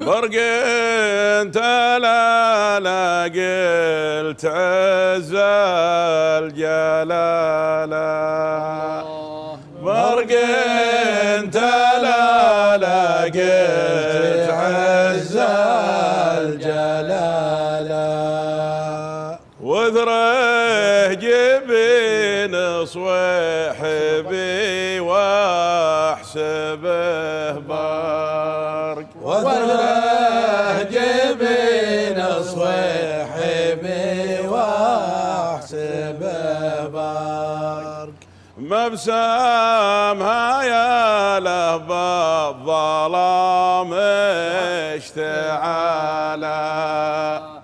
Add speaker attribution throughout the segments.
Speaker 1: برق انت لا لا قلت عز الجلاله برق انت لا لا قلت عز
Speaker 2: الجلاله
Speaker 1: وذره جبين صويحبي واحسبه برق
Speaker 2: وذره جبين صويحبي واحسبه برق
Speaker 1: مبسامها يا له بالظلام اشتعالا.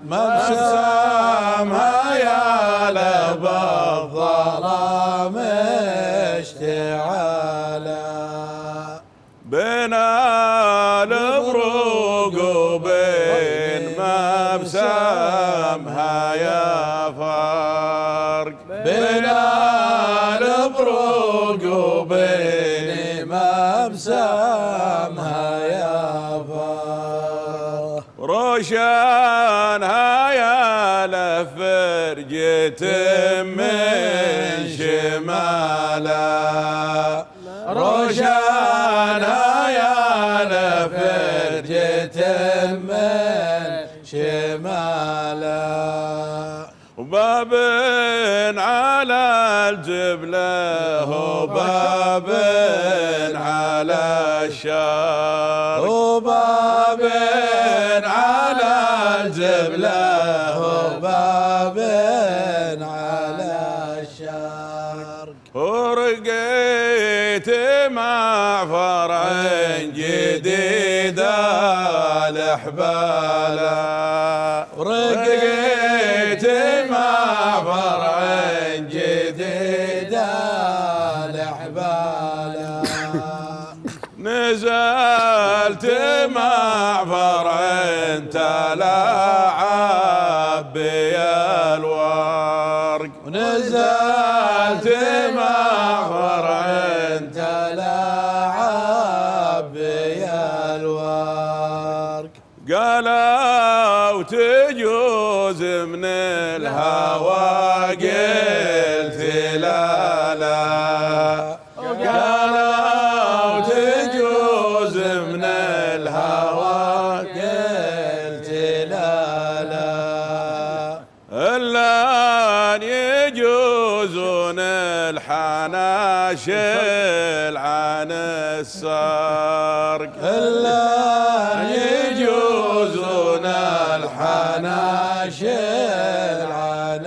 Speaker 2: مبسامها يا له بالظلام اشتعالا.
Speaker 1: بين يا فرق
Speaker 2: بين البروق وبين مبسامها يا فرق
Speaker 1: روشانها يا لفرجة من شمالا.
Speaker 2: روشانها يا لفرجة من شمالا.
Speaker 1: وباب على الجبلة وباب على الشارق
Speaker 2: وباب على الجبلة وباب على الشرق.
Speaker 1: ورقيت مع فرع جديد الحبالة نزلت مع فرع تلاعب بي الورق.
Speaker 2: ونزلت مع فرع تلاعب يا الورق.
Speaker 1: قالوا تجوز من الهوى قلت لا لا. الحناشل عن السرق.
Speaker 2: إلا أن يجوزون الحناشل عن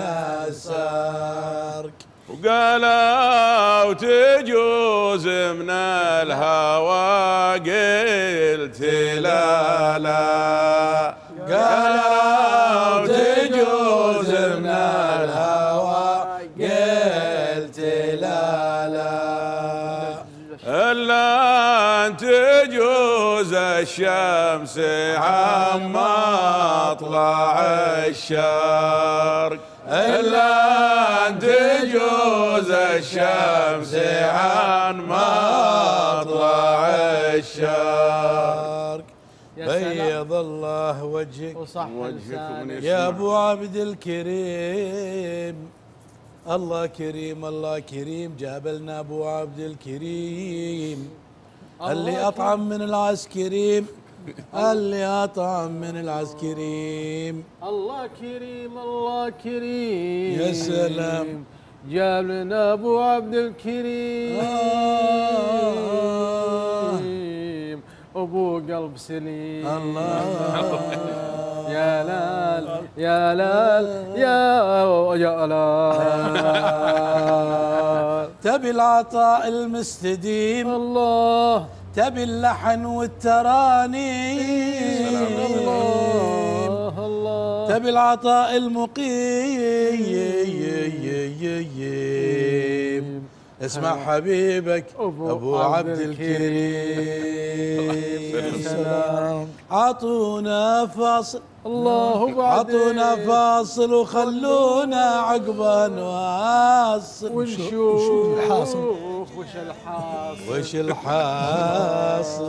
Speaker 2: السرق.
Speaker 1: وقالوا تجوز من الهوى قلت لا لا.
Speaker 2: قالوا تجوز
Speaker 1: الشمس عن مطلع الشرق. إلا أن تجوز الشمس عن مطلع الشرق.
Speaker 2: بيض الله وجهك.
Speaker 3: وصح
Speaker 1: وجهك
Speaker 2: يا أبو عبد الكريم. الله كريم الله كريم جاب لنا أبو عبد الكريم. اللي أطعم من العسكريم اللي أطعم من العسكريم.
Speaker 3: الله كريم الله كريم.
Speaker 2: يا سلام.
Speaker 3: جاب لنا أبو عبد الكريم. أبو قلب سليم.
Speaker 2: الله.
Speaker 3: يا لال يا لال يا يا لال.
Speaker 2: تبي العطاء المستديم
Speaker 3: الله.
Speaker 2: تبي اللحن والتراني
Speaker 3: الله الله.
Speaker 2: تبي العطاء المقيم. اسمع حبيبك
Speaker 3: أبو
Speaker 2: أبو
Speaker 3: عبد
Speaker 2: عبد الكريم.
Speaker 3: سلام.
Speaker 2: عطونا فاصل.
Speaker 3: الله بعد
Speaker 2: عطونا فاصل وخلونا عقبه نواصل
Speaker 3: ونشوف
Speaker 2: الحاصل.
Speaker 3: وش الحاصل.
Speaker 2: وش الحاصل.